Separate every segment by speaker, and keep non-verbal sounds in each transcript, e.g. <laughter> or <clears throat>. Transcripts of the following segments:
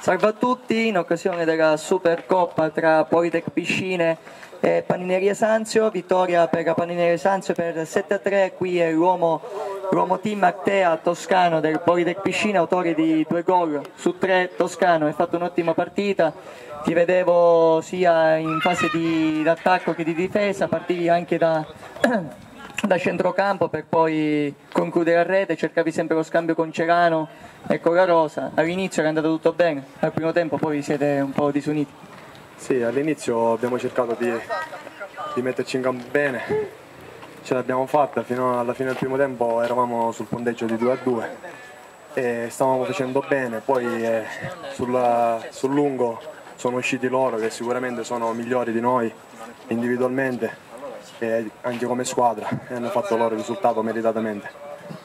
Speaker 1: Salve a tutti, in occasione della Supercoppa tra Politec Piscine e Panineria Sanzio, vittoria per la Panineria Sanzio per 7-3, qui è l'uomo, team Actea Toscano del Politec Piscine, autore di due gol su tre Toscano, hai fatto un'ottima partita, ti vedevo sia in fase di attacco che di difesa, partivi anche da <clears throat> <laughs> da centrocampo per poi concludere a rete, cercavi sempre lo scambio con Cerano e con la Rosa. All'inizio era andato tutto bene, al primo tempo poi siete un po' disuniti.
Speaker 2: Sì, all'inizio abbiamo cercato di, di metterci in campo bene, ce l'abbiamo fatta, fino alla fine del primo tempo eravamo sul ponteggio di 2 a 2 e stavamo facendo bene, poi eh, sulla, sul lungo sono usciti loro che sicuramente sono migliori di noi individualmente anche come squadra e hanno fatto loro il risultato meritatamente.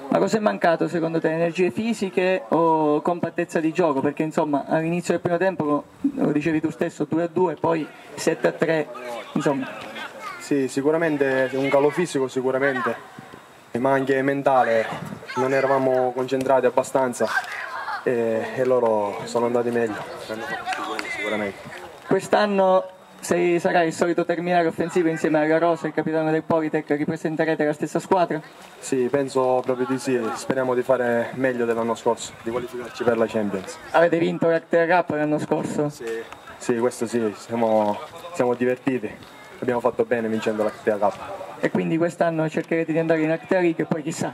Speaker 1: Ma cosa è mancato secondo te? Energie fisiche o compattezza di gioco? Perché insomma all'inizio del primo tempo, lo dicevi tu stesso, 2 a 2, poi 7 a 3, insomma.
Speaker 2: Sì, sicuramente un calo fisico sicuramente, ma anche mentale, non eravamo concentrati abbastanza e, e loro sono andati meglio, sicuramente.
Speaker 1: Quest'anno sei, sarà il solito terminale offensivo insieme alla Rosa, il capitano del Politec, ripresenterete la stessa squadra?
Speaker 2: Sì, penso proprio di sì, speriamo di fare meglio dell'anno scorso, di qualificarci per la Champions.
Speaker 1: Avete vinto l'Actea Cup l'anno scorso?
Speaker 2: Sì, sì questo sì, siamo, siamo divertiti, abbiamo fatto bene vincendo l'Actea Cup.
Speaker 1: E quindi quest'anno cercherete di andare in Actea League e poi chissà,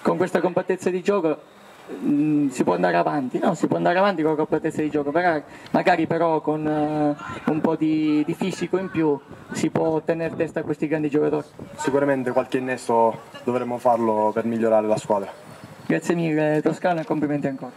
Speaker 1: con questa compattezza di gioco Mm, si può andare avanti, no, si può andare avanti con la completezza di gioco, però, magari però con uh, un po' di, di, fisico in più si può tenere testa a questi grandi giocatori.
Speaker 2: Sicuramente qualche innesto dovremmo farlo per migliorare la squadra.
Speaker 1: Grazie mille Toscana e complimenti ancora.